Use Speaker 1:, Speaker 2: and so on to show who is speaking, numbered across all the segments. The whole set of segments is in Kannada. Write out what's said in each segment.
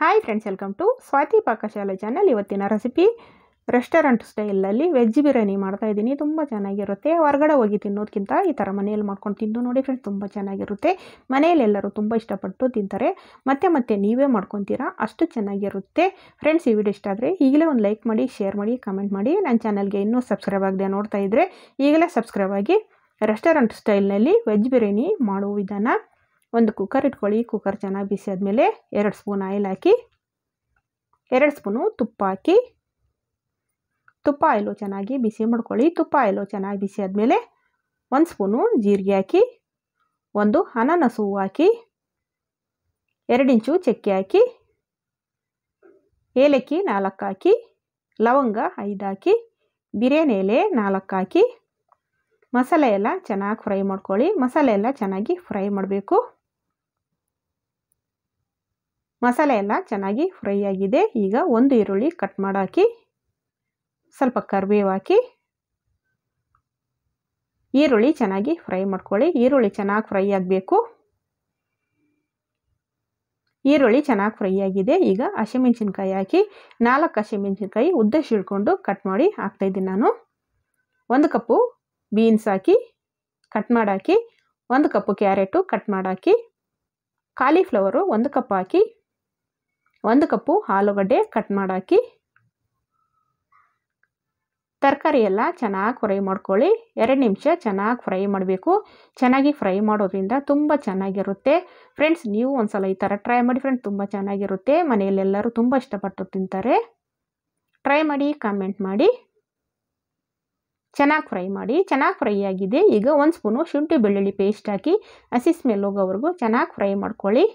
Speaker 1: Hi friends welcome to Swati Pakashale channel ಇವತ್ತಿನ ರೆಸಿಪಿ ರೆಸ್ಟೋರೆಂಟ್ ಸ್ಟೈಲಲ್ಲಿ ವೆಜ್ ಬಿರಿಯಾನಿ ಮಾಡ್ತಾ ಇದ್ದೀನಿ. ತುಂಬ ಚೆನ್ನಾಗಿರುತ್ತೆ. ಹೊರಗಡೆ ಹೋಗಿ ತಿನ್ನೋದಕ್ಕಿಂತ ಈ ಥರ ಮನೆಯಲ್ಲಿ ಮಾಡ್ಕೊಂಡು ತಿಂದು ನೋಡಿ ಫ್ರೆಂಡ್ಸ್ ತುಂಬ ಚೆನ್ನಾಗಿರುತ್ತೆ. ಮನೆಯಲ್ಲೆಲ್ಲರೂ ತುಂಬ ಇಷ್ಟಪಟ್ಟು ತಿಂತಾರೆ. ಮತ್ತೆ ಮತ್ತೆ ನೀವೇ ಮಾಡ್ಕೊತೀರಾ. ಅಷ್ಟು ಚೆನ್ನಾಗಿರುತ್ತೆ. ಫ್ರೆಂಡ್ಸ್ ಈ ವಿಡಿಯೋ ಇಷ್ಟ ಆದರೆ ಈಗಲೇ ಒಂದು ಲೈಕ್ ಮಾಡಿ ಶೇರ್ ಮಾಡಿ ಕಮೆಂಟ್ ಮಾಡಿ. ನನ್ನ ಚಾನಲ್ಗೆ ಇನ್ನೂ ಸಬ್ಸ್ಕ್ರೈಬ್ ಆಗದೆ ನೋಡ್ತಾ ಇದ್ದರೆ ಈಗಲೇ ಸಬ್ಸ್ಕ್ರೈಬ್ ಆಗಿ ರೆಸ್ಟೋರೆಂಟ್ ಸ್ಟೈಲ್ನಲ್ಲಿ ವೆಜ್ ಬಿರಿಯಾನಿ ಮಾಡುವ ವಿಧಾನ. ಒಂದು ಕುಕ್ಕರ್ ಇಟ್ಕೊಳ್ಳಿ. ಕುಕ್ಕರ್ ಚೆನ್ನಾಗಿ ಬಿಸಿ ಆದಮೇಲೆ ಎರಡು ಸ್ಪೂನ್ ಆಯಿಲ್ ಹಾಕಿ, ಎರಡು ಸ್ಪೂನು ತುಪ್ಪ ಹಾಕಿ, ತುಪ್ಪ ಆಯಿಲು ಚೆನ್ನಾಗಿ ಬಿಸಿ ಮಾಡ್ಕೊಳ್ಳಿ. ತುಪ್ಪ ಆಯಿಲು ಚೆನ್ನಾಗಿ ಬಿಸಿ ಆದಮೇಲೆ ಒಂದು ಸ್ಪೂನು ಜೀರಿಗೆ ಹಾಕಿ, ಒಂದು ಅನಾನಸು ಹೂವು ಹಾಕಿ, ಎರಡು ಇಂಚು ಚಕ್ಕೆ ಹಾಕಿ, ಏಲಕ್ಕಿ ನಾಲ್ಕು ಹಾಕಿ, ಲವಂಗ ಐದು ಹಾಕಿ, ಬಿರಿಯಾನಿ ಎಲೆ ನಾಲ್ಕು ಹಾಕಿ, ಮಸಾಲೆ ಎಲ್ಲ ಚೆನ್ನಾಗಿ ಫ್ರೈ ಮಾಡ್ಕೊಳ್ಳಿ. ಮಸಾಲೆ ಎಲ್ಲ ಚೆನ್ನಾಗಿ ಫ್ರೈ ಮಾಡಬೇಕು. ಮಸಾಲೆ ಎಲ್ಲ ಚೆನ್ನಾಗಿ ಫ್ರೈ ಆಗಿದೆ. ಈಗ ಒಂದು ಈರುಳ್ಳಿ ಕಟ್ ಮಾಡಾಕಿ, ಸ್ವಲ್ಪ ಕರ್ಬೇವು ಹಾಕಿ, ಈರುಳ್ಳಿ ಚೆನ್ನಾಗಿ ಫ್ರೈ ಮಾಡ್ಕೊಳ್ಳಿ. ಈರುಳ್ಳಿ ಚೆನ್ನಾಗಿ ಫ್ರೈ ಆಗಬೇಕು. ಈರುಳ್ಳಿ ಚೆನ್ನಾಗಿ ಫ್ರೈ ಆಗಿದೆ. ಈಗ ಹಸಿಮೆಣ್ಸಿನ್ಕಾಯಿ ಹಾಕಿ, ನಾಲ್ಕು ಹಸಿಮೆಣ್ಸಿನ್ಕಾಯಿ ಉದ್ದ ಶಿಳ್ಕೊಂಡು ಕಟ್ ಮಾಡಿ ಹಾಕ್ತಾಯಿದ್ದೀನಿ ನಾನು. ಒಂದು ಕಪ್ಪು ಬೀನ್ಸ್ ಹಾಕಿ ಕಟ್ ಮಾಡಾಕಿ, ಒಂದು ಕಪ್ಪು ಕ್ಯಾರೆಟು ಕಟ್ ಮಾಡಾಕಿ ಕಾಲಿಫ್ಲವರು ಒಂದು ಕಪ್ ಹಾಕಿ ಒಂದು ಕಪ್ಪು ಆಲೂಗಡ್ಡೆ ಕಟ್ ಮಾಡಾಕಿ ತರಕಾರಿ ಎಲ್ಲ ಚೆನ್ನಾಗಿ ಫ್ರೈ ಮಾಡ್ಕೊಳ್ಳಿ. ಎರಡು ನಿಮಿಷ ಚೆನ್ನಾಗಿ ಫ್ರೈ ಮಾಡಬೇಕು. ಚೆನ್ನಾಗಿ ಫ್ರೈ ಮಾಡೋದ್ರಿಂದ ತುಂಬ ಚೆನ್ನಾಗಿರುತ್ತೆ. ಫ್ರೆಂಡ್ಸ್ ನೀವು ಒಂದು ಸಲ ಈ ಥರ ಟ್ರೈ ಮಾಡಿ ಫ್ರೆಂಡ್ಸ್ ತುಂಬ ಚೆನ್ನಾಗಿರುತ್ತೆ. ಮನೆಯಲ್ಲೆಲ್ಲರೂ ತುಂಬ ಇಷ್ಟಪಟ್ಟು ತಿಂತಾರೆ. ಟ್ರೈ ಮಾಡಿ ಕಾಮೆಂಟ್ ಮಾಡಿ. ಚೆನ್ನಾಗಿ ಫ್ರೈ ಮಾಡಿ. ಚೆನ್ನಾಗಿ ಫ್ರೈ ಆಗಿದೆ. ಈಗ ಒಂದು ಸ್ಪೂನು ಶುಂಠಿ ಬೆಳ್ಳುಳ್ಳಿ ಪೇಸ್ಟ್ ಹಾಕಿ ಹಸಿ ಸ್ಮೆಲ್ ಹೋಗೋವರೆಗೂ ಚೆನ್ನಾಗಿ ಫ್ರೈ ಮಾಡ್ಕೊಳ್ಳಿ.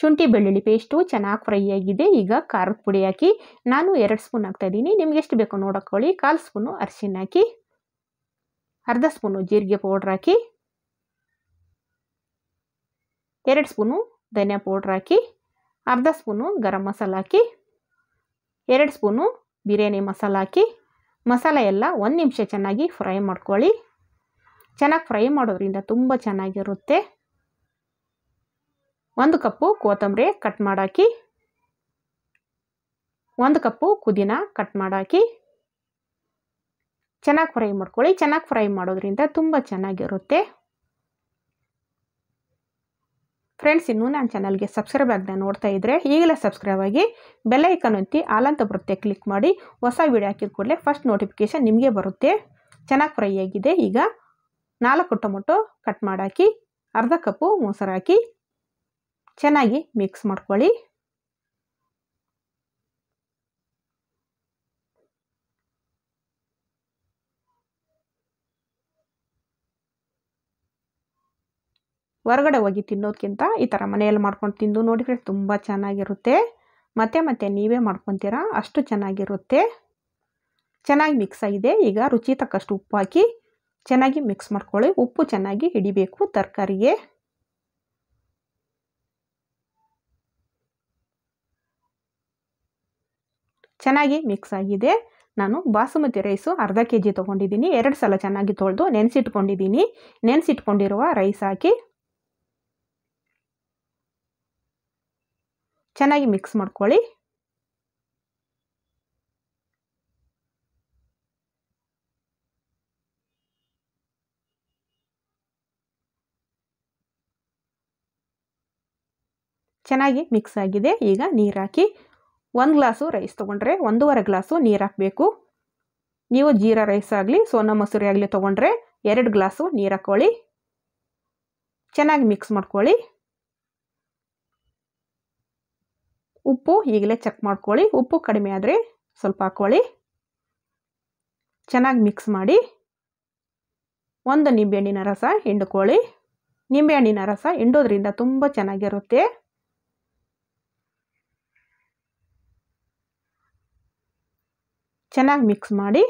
Speaker 1: ಶುಂಠಿ ಬೆಳ್ಳುಳ್ಳಿ ಪೇಸ್ಟು ಚೆನ್ನಾಗಿ ಫ್ರೈ ಆಗಿದೆ. ಈಗ ಖಾರದ ಪುಡಿ ಹಾಕಿ ನಾನು ಎರಡು ಸ್ಪೂನ್ ಹಾಕ್ತಾಯಿದ್ದೀನಿ ನಿಮ್ಗೆ ಎಷ್ಟು ಬೇಕೋ ನೋಡೋಕ್ಕೊಳ್ಳಿ ಕಾಲು ಸ್ಪೂನು ಅರಿಶಿನ ಹಾಕಿ, ಅರ್ಧ ಸ್ಪೂನು ಜೀರಿಗೆ ಪೌಡ್ರ್ ಹಾಕಿ, ಎರಡು ಸ್ಪೂನು ಧನಿಯಾ ಪೌಡ್ರ್ ಹಾಕಿ, ಅರ್ಧ ಸ್ಪೂನು ಗರಂ ಮಸಾಲ ಹಾಕಿ, ಎರಡು ಸ್ಪೂನು ಬಿರಿಯಾನಿ ಮಸಾಲ ಹಾಕಿ, ಮಸಾಲ ಎಲ್ಲ ಒಂದು ನಿಮಿಷ ಚೆನ್ನಾಗಿ ಫ್ರೈ ಮಾಡ್ಕೊಳ್ಳಿ. ಚೆನ್ನಾಗಿ ಫ್ರೈ ಮಾಡೋದ್ರಿಂದ ತುಂಬ ಚೆನ್ನಾಗಿರುತ್ತೆ. ಒಂದು ಕಪ್ಪು ಕೊತ್ತಂಬರಿ ಕಟ್ ಮಾಡಾಕಿ, ಒಂದು ಕಪ್ಪು ಪುದೀನ ಕಟ್ ಮಾಡಾಕಿ, ಚೆನ್ನಾಗಿ ಫ್ರೈ ಮಾಡ್ಕೊಳ್ಳಿ. ಚೆನ್ನಾಗಿ ಫ್ರೈ ಮಾಡೋದ್ರಿಂದ ತುಂಬ ಚೆನ್ನಾಗಿರುತ್ತೆ. ಫ್ರೆಂಡ್ಸ್, ಇನ್ನೂ ನನ್ನ ಚಾನಲ್ಗೆ ಸಬ್ಸ್ಕ್ರೈಬ್ ಆಗದೆ ನೋಡ್ತಾ ಇದ್ದರೆ ಈಗಲೇ ಸಬ್ಸ್ಕ್ರೈಬ್ ಆಗಿ ಬೆಲ್ಲೈಕನ್ ಒತ್ತಿ ಆಲಂತ ಬರುತ್ತೆ ಕ್ಲಿಕ್ ಮಾಡಿ. ಹೊಸ ವಿಡಿಯೋ ಹಾಕಿದ ಕೂಡಲೇ ಫಸ್ಟ್ ನೋಟಿಫಿಕೇಶನ್ ನಿಮಗೆ ಬರುತ್ತೆ. ಚೆನ್ನಾಗಿ ಫ್ರೈ ಆಗಿದೆ. ಈಗ ನಾಲ್ಕು ಟೊಮೊಟೊ ಕಟ್ ಮಾಡಾಕಿ, ಅರ್ಧ ಕಪ್ಪು ಮೊಸರು ಹಾಕಿ ಚೆನ್ನಾಗಿ ಮಿಕ್ಸ್ ಮಾಡ್ಕೊಳ್ಳಿ. ಹೊರಗಡೆ ಹೋಗಿ ತಿನ್ನೋದಕ್ಕಿಂತ ಈ ಥರ ಮನೆಯಲ್ಲಿ ಮಾಡ್ಕೊಂಡು ತಿಂದು ನೋಡಿ ಫ್ರೆಂಡ್ಸ್ ತುಂಬ ಚೆನ್ನಾಗಿರುತ್ತೆ. ಮತ್ತೆ ಮತ್ತೆ ನೀವೇ ಮಾಡ್ಕೊತೀರಾ, ಅಷ್ಟು ಚೆನ್ನಾಗಿರುತ್ತೆ. ಚೆನ್ನಾಗಿ ಮಿಕ್ಸ್ ಆಗಿದೆ. ಈಗ ರುಚಿ ತಕ್ಕಷ್ಟು ಉಪ್ಪು ಹಾಕಿ ಚೆನ್ನಾಗಿ ಮಿಕ್ಸ್ ಮಾಡ್ಕೊಳ್ಳಿ. ಉಪ್ಪು ಚೆನ್ನಾಗಿ ಹಿಡಿಬೇಕು ತರಕಾರಿಗೆ. ಚೆನ್ನಾಗಿ ಮಿಕ್ಸ್ ಆಗಿದೆ. ನಾನು ಬಾಸುಮತಿ ರೈಸು ಅರ್ಧ ಕೆ ಜಿ ತೊಗೊಂಡಿದ್ದೀನಿ. ಎರಡು ಸಲ ಚೆನ್ನಾಗಿ ತೊಳೆದು ನೆನೆಸಿಟ್ಕೊಂಡಿದ್ದೀನಿ. ನೆನೆಸಿಟ್ಕೊಂಡಿರುವ ರೈಸ್ ಹಾಕಿ ಚೆನ್ನಾಗಿ ಮಿಕ್ಸ್ ಮಾಡ್ಕೊಳ್ಳಿ. ಚೆನ್ನಾಗಿ ಮಿಕ್ಸ್ ಆಗಿದೆ. ಈಗ ನೀರು ಹಾಕಿ ಒಂದು ಗ್ಲಾಸು ರೈಸ್ ತೊಗೊಂಡ್ರೆ ಒಂದೂವರೆ ಗ್ಲಾಸು ನೀರು ಹಾಕಬೇಕು. ನೀವು ಜೀರಾ ರೈಸ್ ಆಗಲಿ, ಸೋನಾ ಮಸೂರಿ ಆಗಲಿ ತೊಗೊಂಡ್ರೆ ಎರಡು ಗ್ಲಾಸು ನೀರು ಹಾಕ್ಕೊಳ್ಳಿ. ಚೆನ್ನಾಗಿ ಮಿಕ್ಸ್ ಮಾಡ್ಕೊಳ್ಳಿ. ಉಪ್ಪು ಈಗಲೇ ಚೆಕ್ ಮಾಡ್ಕೊಳ್ಳಿ. ಉಪ್ಪು ಕಡಿಮೆ ಆದರೆ ಸ್ವಲ್ಪ ಹಾಕ್ಕೊಳ್ಳಿ. ಚೆನ್ನಾಗಿ ಮಿಕ್ಸ್ ಮಾಡಿ. ಒಂದು ನಿಂಬೆಹಣ್ಣಿನ ರಸ ಹಿಂಡ್ಕೊಳ್ಳಿ. ನಿಂಬೆಹಣ್ಣಿನ ರಸ ಹಿಂಡೋದ್ರಿಂದ ತುಂಬ ಚೆನ್ನಾಗಿರುತ್ತೆ. ಚೆನ್ನಾಗಿ ಮಿಕ್ಸ್ ಮಾಡಿ.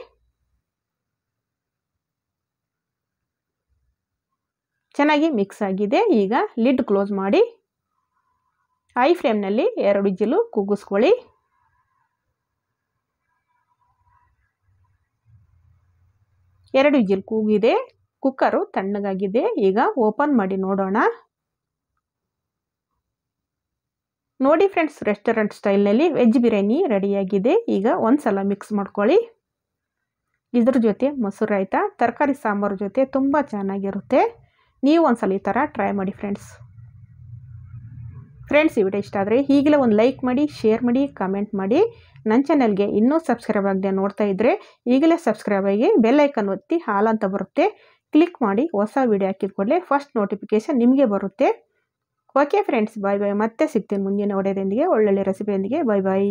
Speaker 1: ಚೆನ್ನಾಗಿ ಮಿಕ್ಸ್ ಆಗಿದೆ. ಈಗ ಲಿಡ್ ಕ್ಲೋಸ್ ಮಾಡಿ. ಐ ಫ್ಲೇಮ್ನಲ್ಲಿ ಎರಡು ಜಿಲು ಕೂಗಿಸ್ಕೊಳ್ಳಿ ಎರಡು ಜಿಲ್ ಕೂಗಿದೆ ಕುಕ್ಕರು ತಣ್ಣಗಾಗಿದೆ. ಈಗ ಓಪನ್ ಮಾಡಿ ನೋಡೋಣ. ನೋಡಿ ಫ್ರೆಂಡ್ಸ್ ರೆಸ್ಟೋರೆಂಟ್ ಸ್ಟೈಲ್ನಲ್ಲಿ ವೆಜ್ ಬಿರಿಯಾನಿ ರೆಡಿಯಾಗಿದೆ ಈಗ ಒಂದು ಸಲ ಮಿಕ್ಸ್ ಮಾಡ್ಕೊಳ್ಳಿ. ಇದ್ರ ಜೊತೆ ಮೊಸರು ಆಯಿತಾ? ತರಕಾರಿ, ಸಾಂಬಾರು ಜೊತೆ ತುಂಬ ಚೆನ್ನಾಗಿರುತ್ತೆ. ನೀವು ಒಂದ್ಸಲ ಈ ಥರ ಟ್ರೈ ಮಾಡಿ ಫ್ರೆಂಡ್ಸ್ ಫ್ರೆಂಡ್ಸ್ ಈ ವಿಡಿಯೋ ಇಷ್ಟ ಆದರೆ ಈಗಲೇ ಒಂದು ಲೈಕ್ ಮಾಡಿ ಶೇರ್ ಮಾಡಿ ಕಮೆಂಟ್ ಮಾಡಿ. ನನ್ನ ಚಾನಲ್ಗೆ ಇನ್ನೂ ಸಬ್ಸ್ಕ್ರೈಬ್ ಆಗದೆ ನೋಡ್ತಾ ಇದ್ದರೆ ಈಗಲೇ ಸಬ್ಸ್ಕ್ರೈಬ್ ಆಗಿ ಬೆಲ್ಲೈಕನ್ ಒತ್ತಿ ಹಾಲ್ ಅಂತ ಬರುತ್ತೆ. ಕ್ಲಿಕ್ ಮಾಡಿ ಹೊಸ ವಿಡಿಯೋ ಹಾಕಿದ ಕೂಡಲೇ ಫಸ್ಟ್ ನೋಟಿಫಿಕೇಷನ್ ನಿಮಗೆ ಬರುತ್ತೆ. ಓಕೆ ಫ್ರೆಂಡ್ಸ್ ಬಾಯ್ ಬಾಯ್ ಮತ್ತೆ ಸಿಗ್ತೀನಿ ಮುಂದಿನ ಒಡೆಯದೊಂದಿಗೆ ಒಳ್ಳೊಳ್ಳೆ ರೆಸಿಪಿಯೊಂದಿಗೆ ಬಾಯ್ ಬಾಯ್